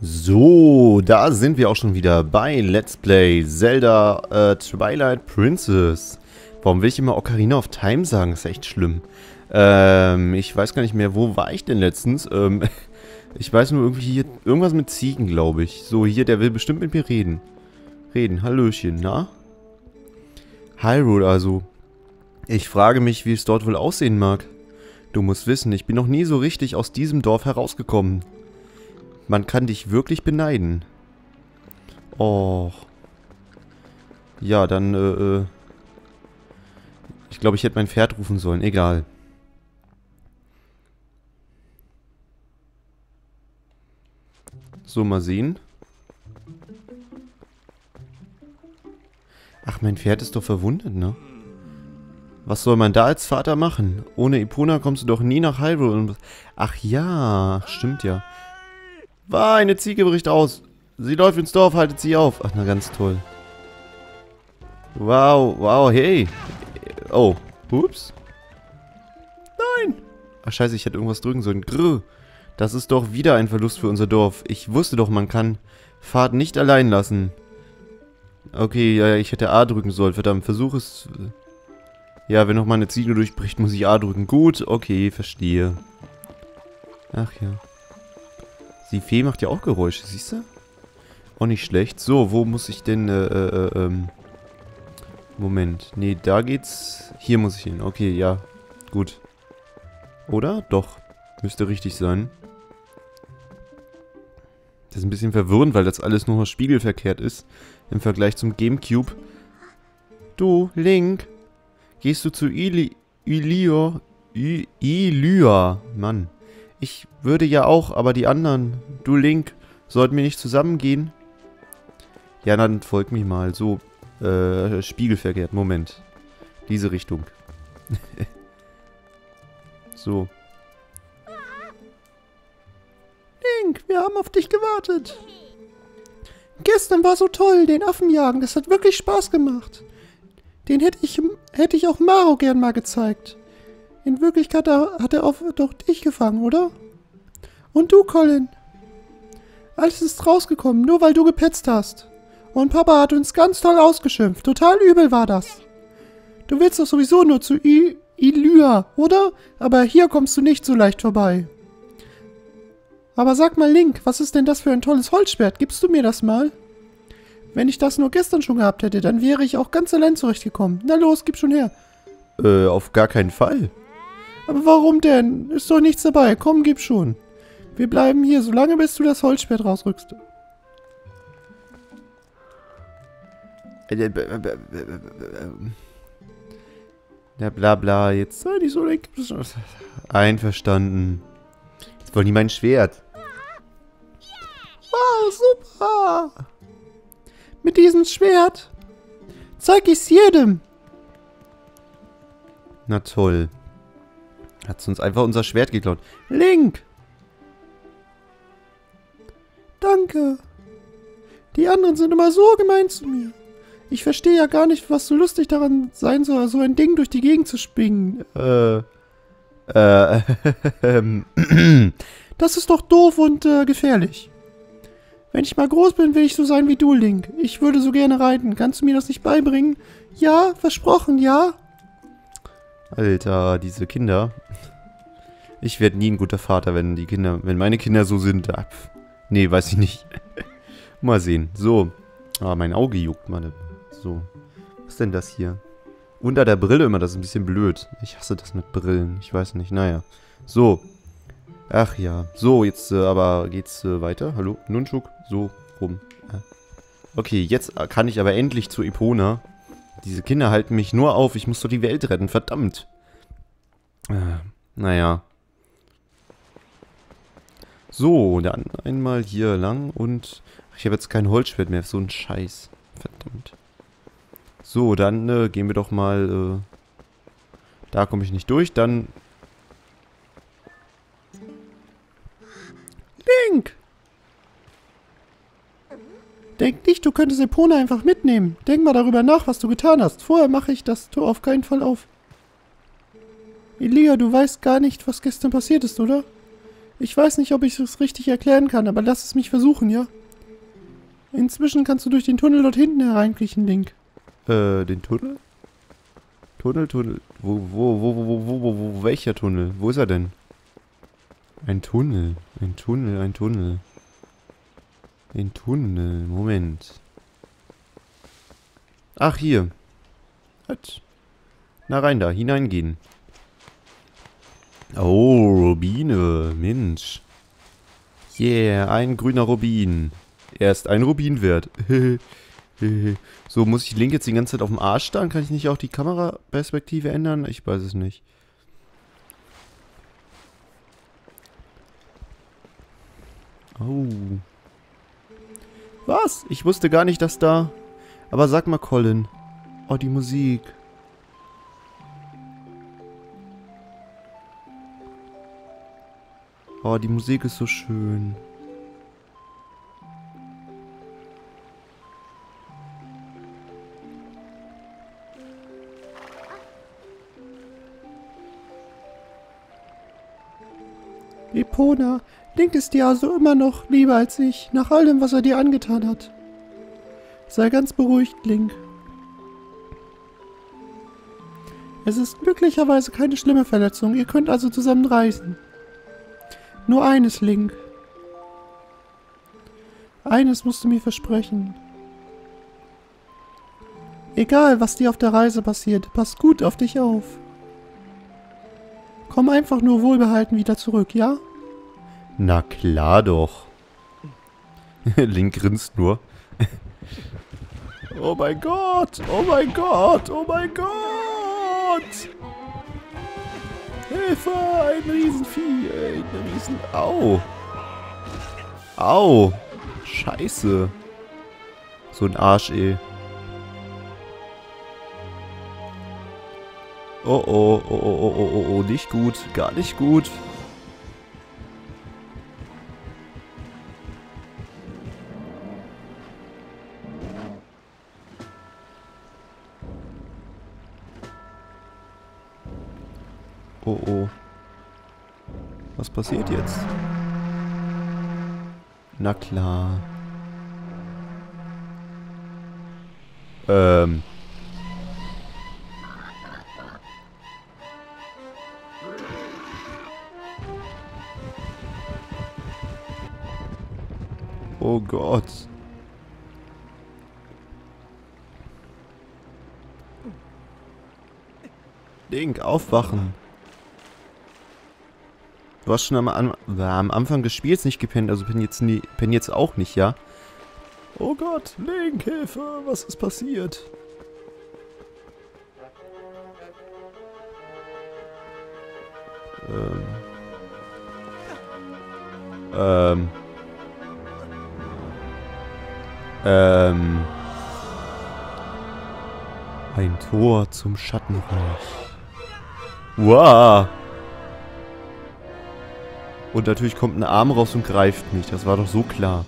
So, da sind wir auch schon wieder bei Let's Play Zelda äh, Twilight Princess. Warum will ich immer Ocarina of Time sagen? Ist echt schlimm. Ähm, ich weiß gar nicht mehr, wo war ich denn letztens? Ähm, ich weiß nur irgendwie hier, irgendwas mit Ziegen, glaube ich. So, hier, der will bestimmt mit mir reden. Reden, Hallöchen, na? Hyrule also. Ich frage mich, wie es dort wohl aussehen mag. Du musst wissen, ich bin noch nie so richtig aus diesem Dorf herausgekommen. Man kann dich wirklich beneiden. Och. Ja, dann, äh, äh. Ich glaube, ich hätte mein Pferd rufen sollen. Egal. So, mal sehen. Ach, mein Pferd ist doch verwundet, ne? Was soll man da als Vater machen? Ohne Ipona kommst du doch nie nach Hyrule. Ach ja, stimmt ja. War, eine Ziege bricht aus. Sie läuft ins Dorf, haltet sie auf. Ach, na ganz toll. Wow, wow, hey. Oh, ups. Nein. Ach scheiße, ich hätte irgendwas drücken sollen. Grrr. Das ist doch wieder ein Verlust für unser Dorf. Ich wusste doch, man kann Fahrt nicht allein lassen. Okay, ja, ich hätte A drücken sollen. Verdammt, versuch es... Ja, wenn noch mal eine Ziege durchbricht, muss ich A drücken. Gut, okay, verstehe. Ach ja. Die Fee macht ja auch Geräusche, siehst du? Auch nicht schlecht. So, wo muss ich denn, äh, äh, ähm... Moment. Nee, da geht's... Hier muss ich hin. Okay, ja. Gut. Oder? Doch. Müsste richtig sein. Das ist ein bisschen verwirrend, weil das alles nur spiegelverkehrt ist. Im Vergleich zum Gamecube. Du, Link. Gehst du zu Ili... Ilia... Ilia. Mann. Ich würde ja auch, aber die anderen, du Link, sollten wir nicht zusammengehen? Ja, dann folg mich mal. So, äh, spiegelverkehrt. Moment. Diese Richtung. so. Link, wir haben auf dich gewartet. Gestern war so toll, den Affen jagen. Das hat wirklich Spaß gemacht. Den hätte ich, hätte ich auch Maro gern mal gezeigt. In Wirklichkeit hat er auf, doch dich gefangen, oder? Und du, Colin? Alles ist rausgekommen, nur weil du gepetzt hast. Und Papa hat uns ganz toll ausgeschimpft. Total übel war das. Du willst doch sowieso nur zu I Ilyra, oder? Aber hier kommst du nicht so leicht vorbei. Aber sag mal, Link, was ist denn das für ein tolles Holzschwert? Gibst du mir das mal? Wenn ich das nur gestern schon gehabt hätte, dann wäre ich auch ganz allein zurechtgekommen. Na los, gib schon her. Äh, auf gar keinen Fall. Aber warum denn? Ist doch nichts dabei. Komm, gib schon. Wir bleiben hier, solange bis du das Holzschwert rausrückst. Ja, bla bla, jetzt sei nicht so Einverstanden. Jetzt wollen die mein Schwert. Wow, super! Mit diesem Schwert zeig ich's jedem. Na toll. Hat uns einfach unser Schwert geklaut. Link! Danke. Die anderen sind immer so gemein zu mir. Ich verstehe ja gar nicht, was so lustig daran sein soll, so ein Ding durch die Gegend zu springen. Äh. Äh. Das ist doch doof und äh, gefährlich. Wenn ich mal groß bin, will ich so sein wie du, Link. Ich würde so gerne reiten. Kannst du mir das nicht beibringen? Ja, versprochen, ja. Alter, diese Kinder. Ich werde nie ein guter Vater, wenn die Kinder, wenn meine Kinder so sind. Ah, nee, weiß ich nicht. Mal sehen. So. Ah, mein Auge juckt, Mann. So. Was ist denn das hier? Unter der Brille immer, das ist ein bisschen blöd. Ich hasse das mit Brillen. Ich weiß nicht. Naja. So. Ach ja. So, jetzt äh, aber geht's äh, weiter. Hallo? Nunchuk? So rum. Äh. Okay, jetzt kann ich aber endlich zu Epona. Diese Kinder halten mich nur auf. Ich muss doch die Welt retten. Verdammt. Äh, naja. So, dann einmal hier lang und... Ich habe jetzt kein Holzschwert mehr. So ein Scheiß. Verdammt. So, dann äh, gehen wir doch mal... Äh, da komme ich nicht durch. Dann... Link! Denk nicht, du könntest Epona einfach mitnehmen. Denk mal darüber nach, was du getan hast. Vorher mache ich das Tor auf keinen Fall auf. Elia, du weißt gar nicht, was gestern passiert ist, oder? Ich weiß nicht, ob ich es richtig erklären kann, aber lass es mich versuchen, ja? Inzwischen kannst du durch den Tunnel dort hinten hereinkriechen, Link. Äh, den Tunnel? Tunnel, Tunnel. Wo, wo, wo, wo, wo, wo, wo, wo, welcher Tunnel? Wo ist er denn? Ein Tunnel, ein Tunnel, ein Tunnel. Ein Tunnel, Moment. Ach, hier. Hat. Na rein da, hineingehen. Oh, Rubine, Mensch. Yeah, ein grüner Rubin. Er ist ein Rubin wert. so, muss ich Link jetzt die ganze Zeit auf dem Arsch starren? Kann ich nicht auch die Kameraperspektive ändern? Ich weiß es nicht. Oh. Was? Ich wusste gar nicht, dass da... Aber sag mal, Colin. Oh, die Musik. Oh, die Musik ist so schön. Epona, Link ist dir also immer noch lieber als ich, nach all dem, was er dir angetan hat. Sei ganz beruhigt, Link. Es ist glücklicherweise keine schlimme Verletzung, ihr könnt also zusammen reisen. Nur eines, Link. Eines musst du mir versprechen. Egal, was dir auf der Reise passiert, pass gut auf dich auf. Komm einfach nur wohlbehalten wieder zurück, ja? Na klar doch. Link grinst nur. oh mein Gott! Oh mein Gott! Oh mein Gott! Hilfe! Ein Riesenvieh! Ein Riesen... Au! Au! Scheiße! So ein Arsch, ey. Oh oh, oh oh, oh oh, oh oh, nicht gut, gar nicht gut. Passiert jetzt? Na klar. Ähm. Oh Gott. Link, aufwachen. Du hast schon am, am, Anfang des Spiels nicht gepennt, also penn jetzt, nie, penn jetzt auch nicht, ja? Oh Gott, Link, Hilfe, was ist passiert? Ähm. Ähm. Ähm. Ein Tor zum Schattenreich. Wow. Und natürlich kommt ein Arm raus und greift mich. Das war doch so klar.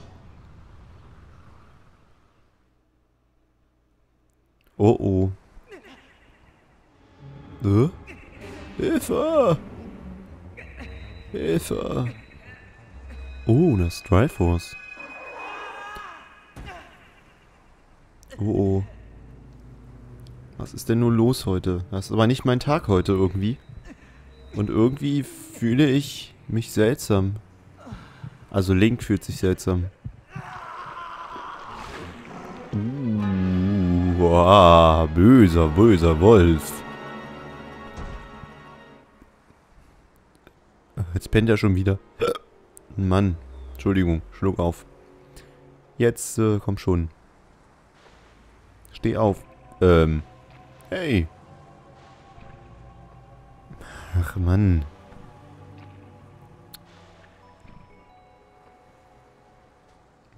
Oh oh. Äh? Hilfe! Hilfe! Oh, das Triforce. Oh oh. Was ist denn nur los heute? Das ist aber nicht mein Tag heute irgendwie. Und irgendwie fühle ich mich seltsam. Also Link fühlt sich seltsam. Uh, wow, böser, böser Wolf. Jetzt pennt er schon wieder. Mann, Entschuldigung, schluck auf. Jetzt, äh, komm schon. Steh auf. Ähm. Hey. Ach, Mann.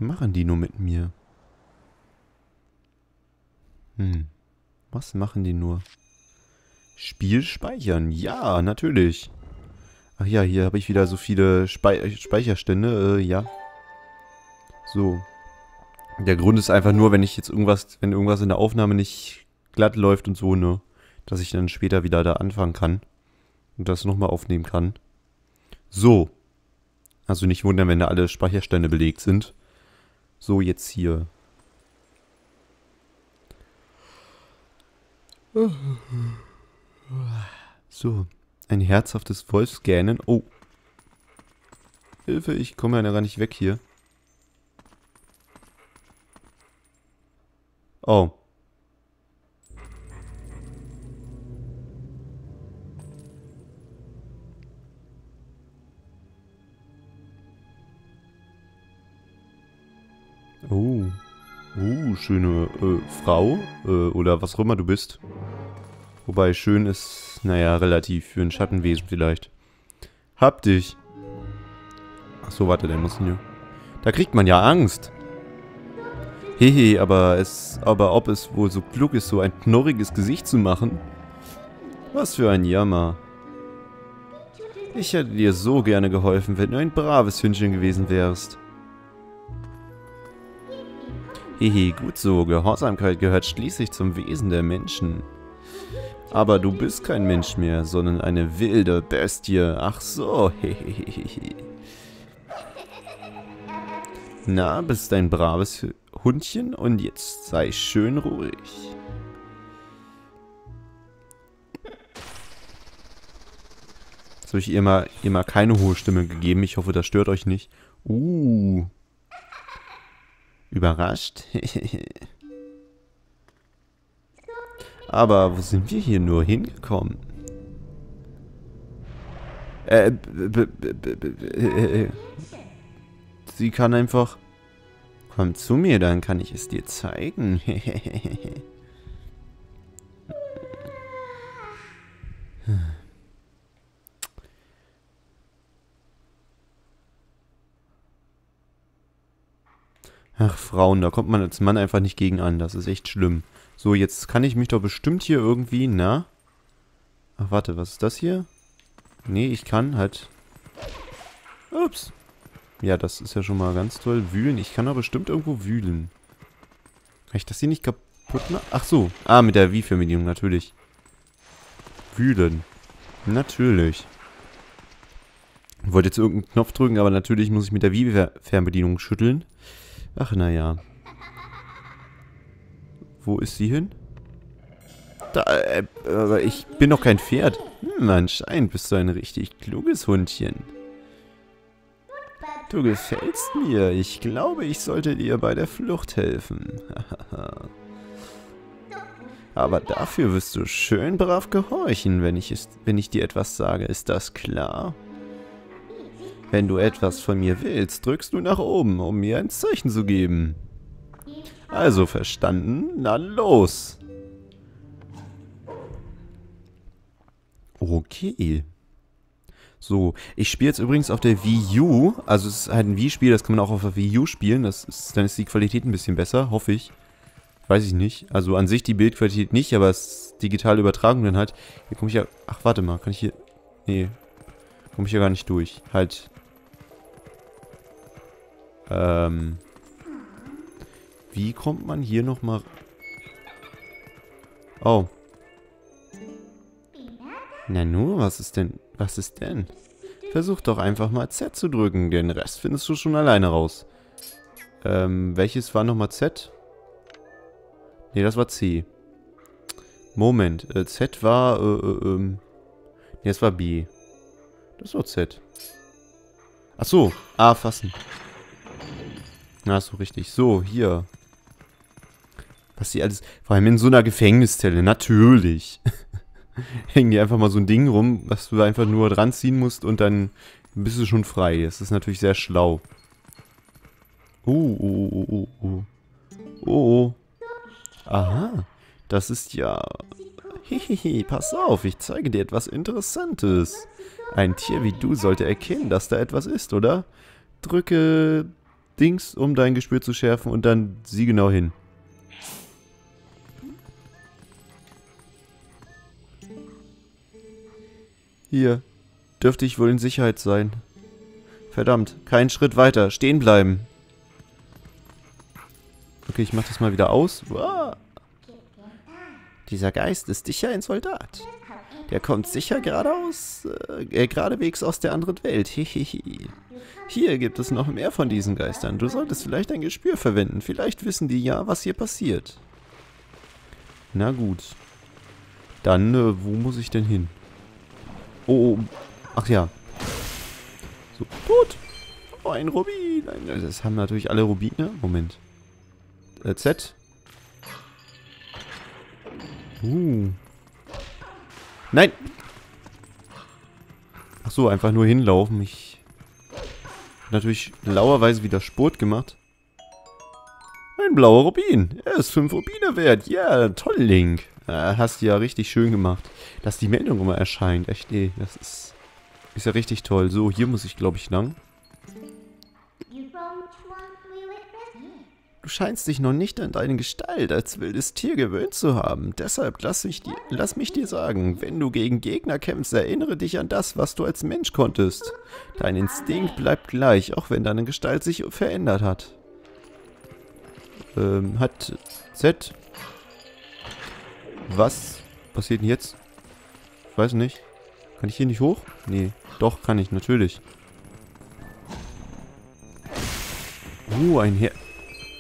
Machen die nur mit mir? Hm. Was machen die nur? Spiel speichern. Ja, natürlich. Ach ja, hier habe ich wieder so viele Spei Speicherstände. Äh, ja. So. Der Grund ist einfach nur, wenn ich jetzt irgendwas, wenn irgendwas in der Aufnahme nicht glatt läuft und so, ne, dass ich dann später wieder da anfangen kann und das nochmal aufnehmen kann. So. Also nicht wundern, wenn da alle Speicherstände belegt sind. So, jetzt hier. So, ein herzhaftes Wolfsgähnen. Oh. Hilfe, ich komme ja gar nicht weg hier. Oh. Oh. Uh, schöne äh, Frau. Äh, oder was auch immer du bist. Wobei schön ist, naja, relativ für ein Schattenwesen vielleicht. Hab dich. Achso, warte, der muss hier. Da kriegt man ja Angst. Hehe, aber es, aber ob es wohl so klug ist, so ein knorriges Gesicht zu machen? Was für ein Jammer. Ich hätte dir so gerne geholfen, wenn du ein braves Hündchen gewesen wärst. Hehe, gut so, Gehorsamkeit gehört schließlich zum Wesen der Menschen. Aber du bist kein Mensch mehr, sondern eine wilde Bestie. Ach so, hehehehe. Na, bist ein braves Hundchen und jetzt sei schön ruhig. Jetzt habe ich ihr mal, ihr mal keine hohe Stimme gegeben. Ich hoffe, das stört euch nicht. Uh. Überrascht? Aber wo sind wir hier nur hingekommen? Äh, sie kann einfach... Komm zu mir, dann kann ich es dir zeigen. Ach, Frauen, da kommt man als Mann einfach nicht gegen an. Das ist echt schlimm. So, jetzt kann ich mich doch bestimmt hier irgendwie, na? Ach, warte, was ist das hier? Nee, ich kann halt... Ups. Ja, das ist ja schon mal ganz toll. Wühlen. Ich kann doch bestimmt irgendwo wühlen. Kann ich das hier nicht kaputt machen? Ach so. Ah, mit der Wii-Fernbedienung, natürlich. Wühlen. Natürlich. Ich wollte jetzt irgendeinen Knopf drücken, aber natürlich muss ich mit der Wii-Fernbedienung schütteln. Ach, naja. Wo ist sie hin? Da, äh, aber ich bin doch kein Pferd. Hm, anscheinend bist du ein richtig kluges Hundchen. Du gefällst mir. Ich glaube, ich sollte dir bei der Flucht helfen. aber dafür wirst du schön brav gehorchen, wenn ich, es, wenn ich dir etwas sage. Ist das klar? Wenn du etwas von mir willst, drückst du nach oben, um mir ein Zeichen zu geben. Also verstanden? Na los! Okay. So, ich spiele jetzt übrigens auf der Wii U. Also es ist halt ein Wii-Spiel, das kann man auch auf der Wii U spielen. Das ist, dann ist die Qualität ein bisschen besser, hoffe ich. Weiß ich nicht. Also an sich die Bildqualität nicht, aber es digitale Übertragung dann halt. Hier komme ich ja... Ach, warte mal, kann ich hier... Nee, komme ich ja gar nicht durch. Halt, ähm, wie kommt man hier nochmal... Oh. Na nur, was ist denn... Was ist denn? Versuch doch einfach mal Z zu drücken. Den Rest findest du schon alleine raus. Ähm, welches war nochmal Z? Ne, das war C. Moment. Äh, Z war, äh, äh, ähm... Ne, das war B. Das war Z. Ach so. A fassen. Na, so richtig. So, hier. Was die alles... Vor allem in so einer Gefängniszelle, natürlich. Hängen die einfach mal so ein Ding rum, was du einfach nur dran ziehen musst und dann bist du schon frei. Das ist natürlich sehr schlau. Uh, uh, uh, uh, uh. Oh, oh. Aha. Das ist ja... Hehehe, pass auf, ich zeige dir etwas Interessantes. Ein Tier wie du sollte erkennen, dass da etwas ist, oder? Drücke Dings, um dein Gespür zu schärfen und dann sieh genau hin. Hier. Dürfte ich wohl in Sicherheit sein. Verdammt, keinen Schritt weiter. Stehen bleiben. Okay, ich mach das mal wieder aus. Wow. Dieser Geist ist sicher ein Soldat. Der kommt sicher geradeaus, äh, geradewegs aus der anderen Welt. Hehehe. Hier gibt es noch mehr von diesen Geistern. Du solltest vielleicht ein Gespür verwenden. Vielleicht wissen die ja, was hier passiert. Na gut. Dann, äh, wo muss ich denn hin? Oh, oh. ach ja. So, gut. Oh, ein Rubin. Ein, das haben natürlich alle Rubine. Moment. Äh, Z. Uh. Nein! Ach so, einfach nur hinlaufen. Ich natürlich lauerweise wieder Sport gemacht. Ein blauer Rubin. Er ist 5 Rubine wert. Ja, yeah, toll, Link. Äh, hast du ja richtig schön gemacht. Dass die Meldung immer erscheint. Echt, ey. Das ist, ist ja richtig toll. So, hier muss ich, glaube ich, lang. Du scheinst dich noch nicht an deine Gestalt als wildes Tier gewöhnt zu haben. Deshalb lass mich, dir, lass mich dir sagen, wenn du gegen Gegner kämpfst, erinnere dich an das, was du als Mensch konntest. Dein Instinkt bleibt gleich, auch wenn deine Gestalt sich verändert hat. Ähm, hat Z. Was passiert denn jetzt? Ich weiß nicht. Kann ich hier nicht hoch? Nee. Doch, kann ich, natürlich. Uh, ein Her...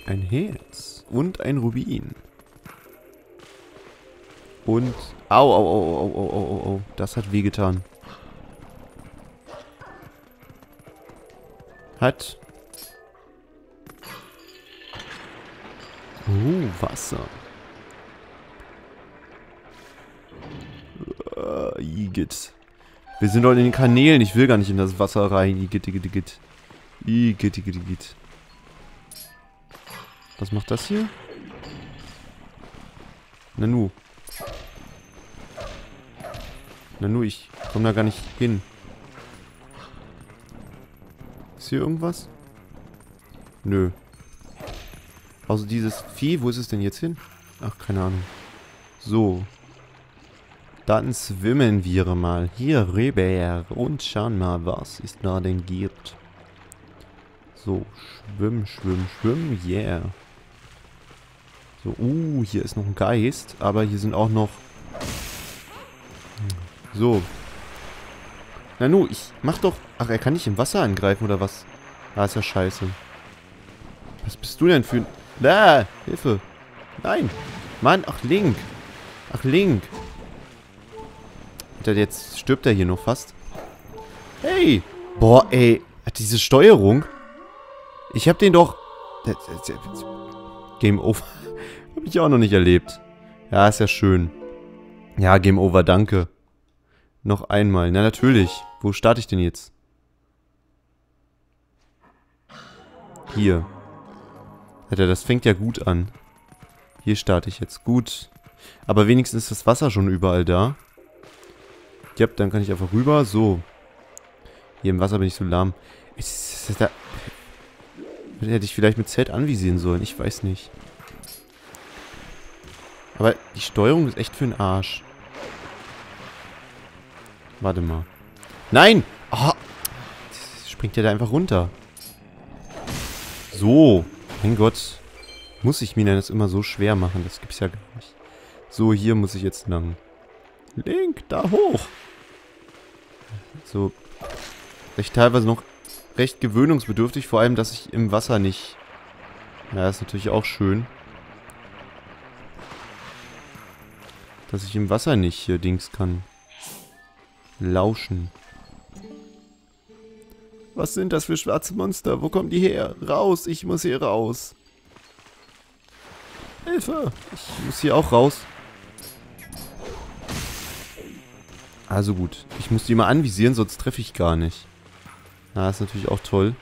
Ein Herz. Und ein Rubin. Und... Au, au, au, au, au, au, au, au. Das hat wehgetan. Hat... Oh, Wasser. Uh, Igitt. Wir sind doch in den Kanälen. Ich will gar nicht in das Wasser rein. Igitt, Igitt, Igitt. Igitt, Igitt, Igitt. Was macht das hier? Nanu. Nanu, ich komme da gar nicht hin. Ist hier irgendwas? Nö. Also dieses Vieh, wo ist es denn jetzt hin? Ach, keine Ahnung. So. Dann schwimmen wir mal hier rüber und schauen mal, was es da denn gibt. So, schwimmen, schwimmen, schwimmen, yeah. So, uh, hier ist noch ein Geist, aber hier sind auch noch... So. Nanu, ich mach doch... Ach, er kann nicht im Wasser angreifen, oder was? Ah, ist ja scheiße. Was bist du denn für. Ah, Hilfe. Nein. Mann, ach, Link. Ach, Link. Jetzt stirbt er hier noch fast. Hey. Boah, ey. Diese Steuerung. Ich hab den doch... Game over. Hab ich auch noch nicht erlebt. Ja, ist ja schön. Ja, Game Over, danke. Noch einmal. Na, natürlich. Wo starte ich denn jetzt? Hier. Alter, das fängt ja gut an. Hier starte ich jetzt. Gut. Aber wenigstens ist das Wasser schon überall da. Ja, dann kann ich einfach rüber. So. Hier im Wasser bin ich so lahm. Ist, ist da... Hätte ich vielleicht mit Z anvisieren sollen. Ich weiß nicht. Aber die Steuerung ist echt für den Arsch. Warte mal. Nein! Oh, springt ja da einfach runter. So. Mein Gott. Muss ich mir denn das immer so schwer machen? Das gibt's ja gar nicht. So, hier muss ich jetzt lang. Link, da hoch. So. Recht teilweise noch recht gewöhnungsbedürftig. Vor allem, dass ich im Wasser nicht... Ja, ist natürlich auch schön. Dass ich im Wasser nicht hier Dings kann. Lauschen. Was sind das für schwarze Monster? Wo kommen die her? Raus, ich muss hier raus. Hilfe! Ich muss hier auch raus. Also gut. Ich muss die mal anvisieren, sonst treffe ich gar nicht. Na, ist natürlich auch toll.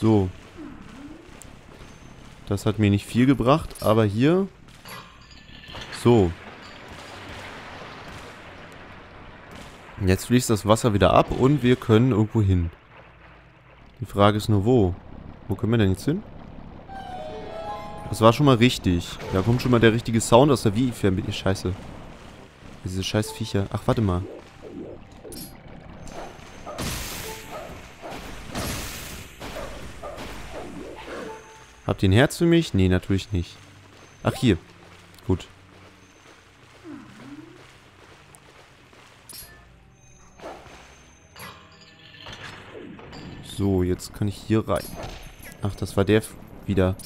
So, das hat mir nicht viel gebracht, aber hier... So. Jetzt fließt das Wasser wieder ab und wir können irgendwo hin. Die Frage ist nur, wo? Wo können wir denn jetzt hin? Das war schon mal richtig. Da kommt schon mal der richtige Sound aus der Wii-Fernbedienung. Scheiße. Diese scheiß Viecher. Ach, warte mal. Habt ihr ein Herz für mich? Nee, natürlich nicht. Ach, hier. Gut. So, jetzt kann ich hier rein. Ach, das war der wieder.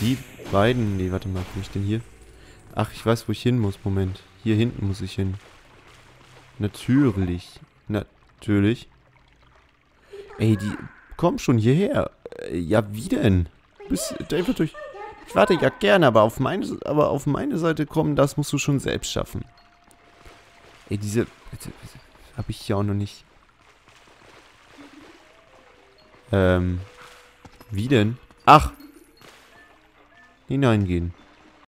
Die beiden. Nee, warte mal, wo ich denn hier? Ach, ich weiß, wo ich hin muss. Moment. Hier hinten muss ich hin. Natürlich. Natürlich. Ey, die... Komm schon hierher. Äh, ja, wie denn? Bis einfach durch... Ich warte ja gerne, aber auf, meine, aber auf meine Seite kommen, das musst du schon selbst schaffen. Ey, diese... Hab ich hier auch noch nicht... Ähm... Wie denn? Ach! Hineingehen.